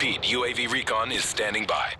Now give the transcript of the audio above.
Repeat, UAV recon is standing by.